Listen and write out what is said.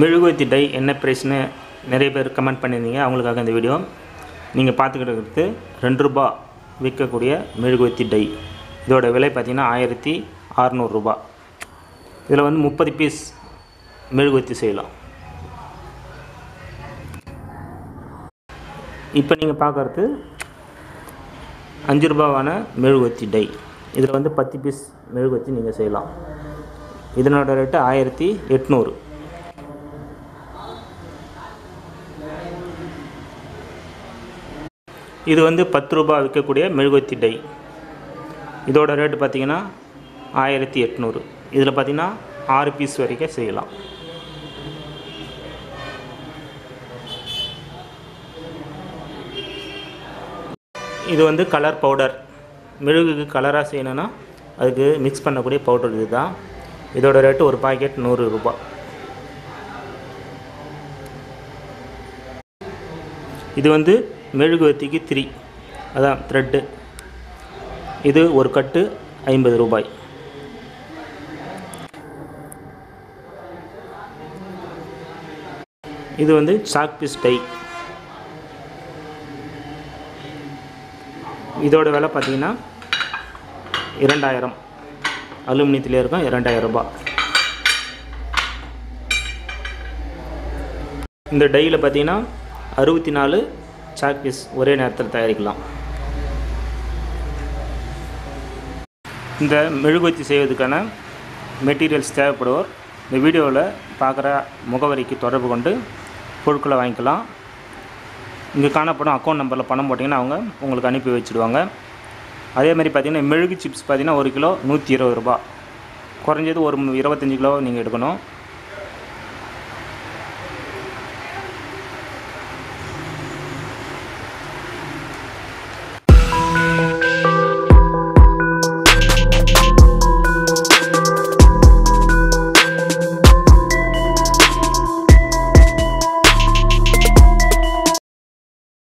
மெழுகுவர்த்தி டை என்ன ப்ரைஸ்னு நிறைய பேர் கமெண்ட் பண்ணியிருந்தீங்க. அவங்களுக்காக இந்த வீடியோ நீங்கள் பார்த்துக்கிட்டு ரெண்டு ரூபா விற்கக்கூடிய மெழுகுவர்த்தி டை இதோட விலை பார்த்திங்கன்னா ஆயிரத்தி அறநூறுரூபா இதில் வந்து முப்பது பீஸ் மெழுகுவர்த்தி செய்யலாம். இப்போ நீங்கள் பார்க்குறது அஞ்சு ரூபாவான மெழுகுவர்த்தி டை இதில் வந்து பத்து பீஸ் மெழுகுவத்தி நீங்கள் செய்யலாம். இதனோட ரேட்டு ஆயிரத்தி எட்நூறு. இது வந்து பத்து ரூபாய் விற்கக்கூடிய மெழுகுவத்தி டை. இதோட ரேட்டு பார்த்தீங்கன்னா ஆயிரத்தி எட்நூறு. இதில் பார்த்தீங்கன்னா ஆறு பீஸ் வரைக்கும் செய்யலாம். இது வந்து கலர் பவுடர் மெழுகுக்கு கலராக செய்யணும்னா அதுக்கு மிக்ஸ் பண்ணக்கூடிய பவுடர் இது தான் இதோட ரேட்டு ஒரு பாக்கெட் நூறு ரூபாய் இது வந்து மெழுகுவர்த்திக்கு த்ரீ அதான் த்ரெட்டு இது ஒரு கட்டு ஐம்பது ரூபாய். இது வந்து சாக் பீஸ் டை இதோட விலை பார்த்தீங்கன்னா இரண்டாயிரம். அலுமினியத்தில் இருக்கும் இரண்டாயிரம் ரூபாய். இந்த டையில் பார்த்தீங்கன்னா அறுபத்தி நாலு சாக் பீஸ் ஒரே நேரத்தில் தயாரிக்கலாம். இந்த மெழுகுவத்தி செய்வதற்கான மெட்டீரியல்ஸ் தேவைப்படுவோர் இந்த வீடியோவில் பார்க்குற முகவரிக்கு தொடர்பு கொண்டு பொருட்களை வாங்கிக்கலாம். இங்கே காணப்படும் அக்கௌண்ட் நம்பரில் பணம் போட்டிங்கன்னா அவங்க உங்களுக்கு அனுப்பி வச்சுடுவாங்க. அதே மாதிரி பார்த்திங்கன்னா மெழுகு சிப்ஸ் பார்த்திங்கன்னா ஒரு கிலோ நூற்றி இருபது ரூபா குறைஞ்சது ஒரு இருபத்தஞ்சி கிலோ நீங்கள் எடுக்கணும்.